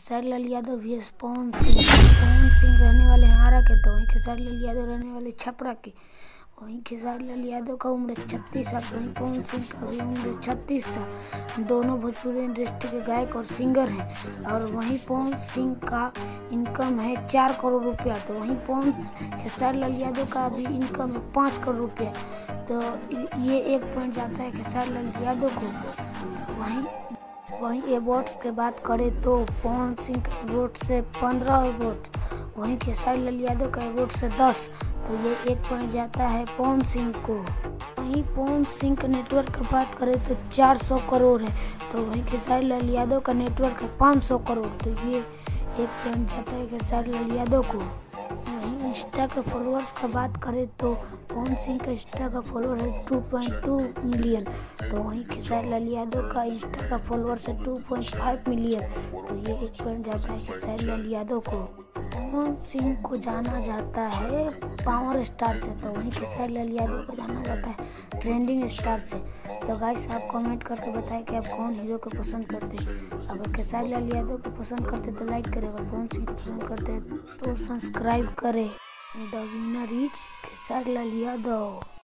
खेसारी लाल यादव भी एस पवन सिंह पवन सिंह रहने वाले हारा के तो वहीं खेसारी लाल यादव रहने वाले छपरा के। वहीं खेसारी लाल यादव का उम्र छत्तीस साल, वहीं पवन सिंह का भी उम्र छत्तीस साल। दोनों भोजपुरी इंडस्ट्री के गायक और सिंगर हैं और वहीं पवन सिंह का इनकम है चार करोड़ रुपया। तो वहीं पवन खेसारी लाल यादव का भी इनकम है पाँच करोड़ रुपया। तो ये एक पॉइंट जाता है खेसारी लाल यादव को। वहीं वहीं अवार्ड्स की बात करें तो पवन सिंह के अवार्ड से पंद्रह अवार्ड वहीं खेसारी लाल यादव का अवार्ड से दस तो ये एक पॉइंट जाता है पवन सिंह को। वहीं पवन सिंह का नेटवर्क की बात करें तो 400 करोड़ है तो वहीं खेसारी लाल यादव का नेटवर्क है 500 करोड़ तो ये एक पॉइंट जाता है खेसारी लाल यादव को। इंस्टा के फॉलोअर्स का बात करें तो पवन सिंह का इंस्टा का फॉलोअर है 2.2 मिलियन तो वहीं खेसारी लाल यादव का इंस्टा का फॉलोअर्स है 2.5 मिलियन तो ये एक पॉइंट जाता है खेसारी लाल यादव को। पवन सिंह को जाना जाता है पावर स्टार से तो वहीं खेसारी लाल यादव को जाना जाता है ट्रेंडिंग स्टार से तो गाइस आप कमेंट करके बताएँ कि आप कौन हीरो को पसंद करते हैं अगर खेसारी लाल यादव को पसंद करते तो लाइक करें अगर पवन सिंह को पसंद करते तो सब्सक्राइब करें the winner is Khesari Lal Yadav